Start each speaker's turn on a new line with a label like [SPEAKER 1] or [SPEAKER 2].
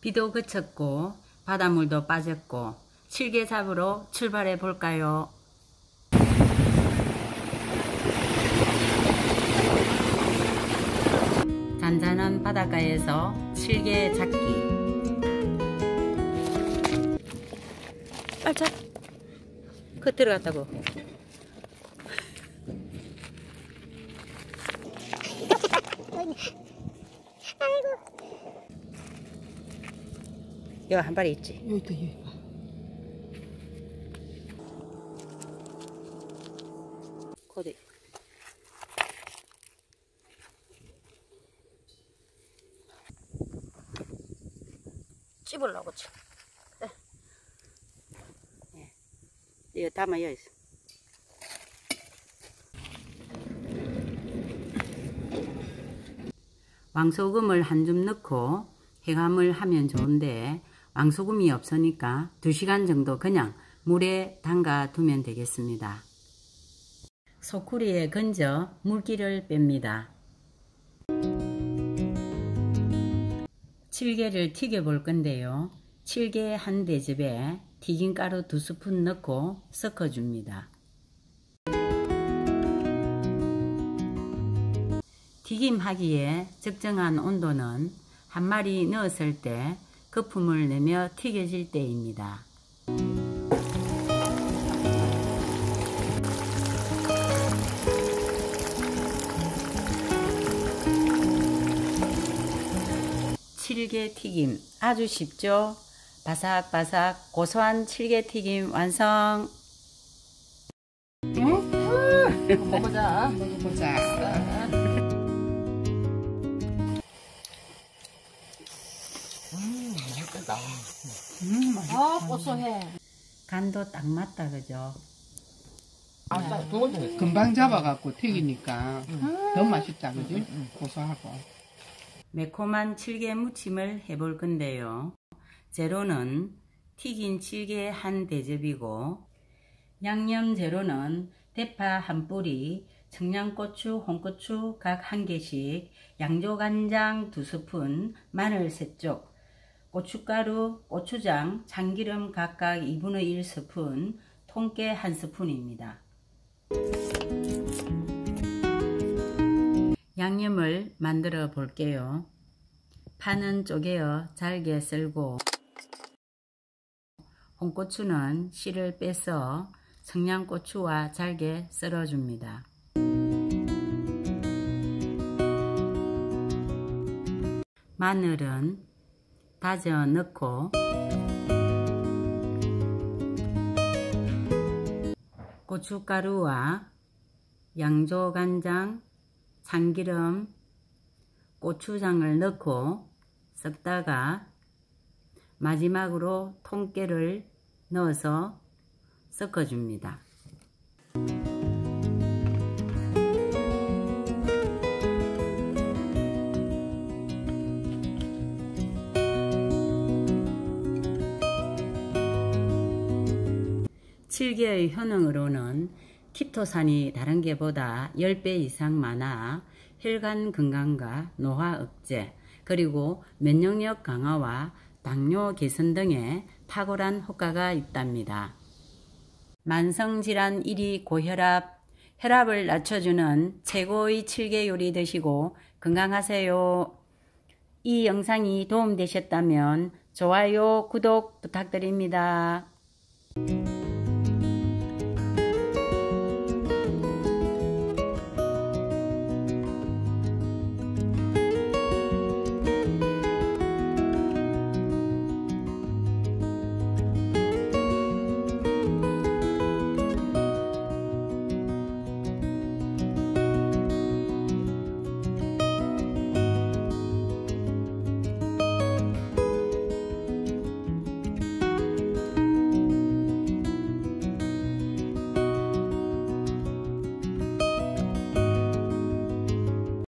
[SPEAKER 1] 비도 그쳤고 바닷물도 빠졌고 칠개 잡으러 출발해 볼까요? 잔잔한 바닷가에서 칠개 잡기 빨리 잡! 그 들어갔다고 여기 한 발이 있지
[SPEAKER 2] 여기 있다 여기 봐.
[SPEAKER 1] 코디 찝으려고 치. 네. 이거 담아 여기 있어. 왕소금을 한 줌 넣고 해감을 하면 좋은데 왕소금이 없으니까 2시간 정도 그냥 물에 담가 두면 되겠습니다. 소쿠리에 건져 물기를 뺍니다. 칠개를 튀겨 볼 건데요. 칠개 한 대접에 튀김가루 두 스푼 넣고 섞어줍니다. 튀김하기에 적정한 온도는 한 마리 넣었을 때 거품을 내며 튀겨질 때입니다. 칠개 튀김 아주 쉽죠? 바삭바삭 고소한 칠개 튀김 완성!
[SPEAKER 2] 먹어보자. 먹어보자. 맛있겠다. 음, 맛있다.
[SPEAKER 3] 아 고소해.
[SPEAKER 1] 간도 딱 맞다 그죠?
[SPEAKER 2] 아싸, 두 번째 했어. 금방 잡아갖고 튀기니까 더 맛있다, 그지? 고소하고.
[SPEAKER 1] 매콤한 칠개 무침을 해볼 건데요. 재료는 튀긴 칠개 한 대접이고 양념 재료는 대파 한 뿌리, 청양고추, 홍고추 각 한 개씩, 양조간장 두 스푼, 마늘 세 쪽, 고춧가루, 고추장, 참기름 각각 2분의 1 스푼, 통깨 한 스푼입니다. 양념을 만들어 볼게요. 파는 쪼개어 잘게 썰고 홍고추는 씨를 빼서 청양고추와 잘게 썰어줍니다. 마늘은 다져 넣고 고춧가루와 양조간장, 참기름, 고추장을 넣고 섞다가 마지막으로 통깨를 넣어서 섞어줍니다. 칠개의 효능으로는 키토산이 다른 개보다 10배 이상 많아 혈관 건강과 노화 억제, 그리고 면역력 강화와 당뇨 개선 등에 탁월한 효과가 있답니다. 만성질환 1위 고혈압, 혈압을 낮춰주는 최고의 칠개 요리 드시고 건강하세요. 이 영상이 도움되셨다면 좋아요, 구독 부탁드립니다.